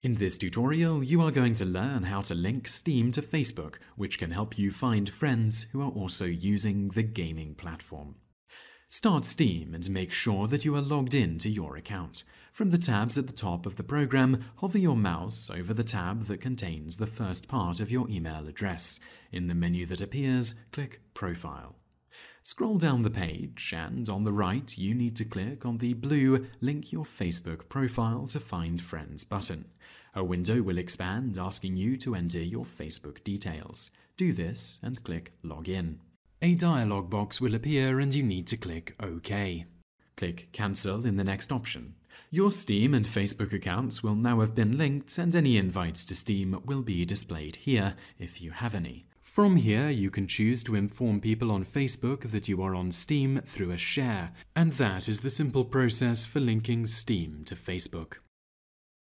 In this tutorial, you are going to learn how to link Steam to Facebook, which can help you find friends who are also using the gaming platform. Start Steam and make sure that you are logged in to your account. From the tabs at the top of the program, hover your mouse over the tab that contains the first part of your email address. In the menu that appears, click Profile. Scroll down the page, and on the right, you need to click on the blue Link Your Facebook Profile to Find Friends button. A window will expand asking you to enter your Facebook details. Do this and click Login. A dialog box will appear and you need to click OK. Click Cancel in the next option. Your Steam and Facebook accounts will now have been linked, and any invites to Steam will be displayed here if you have any. From here, you can choose to inform people on Facebook that you are on Steam through a share, and that is the simple process for linking Steam to Facebook.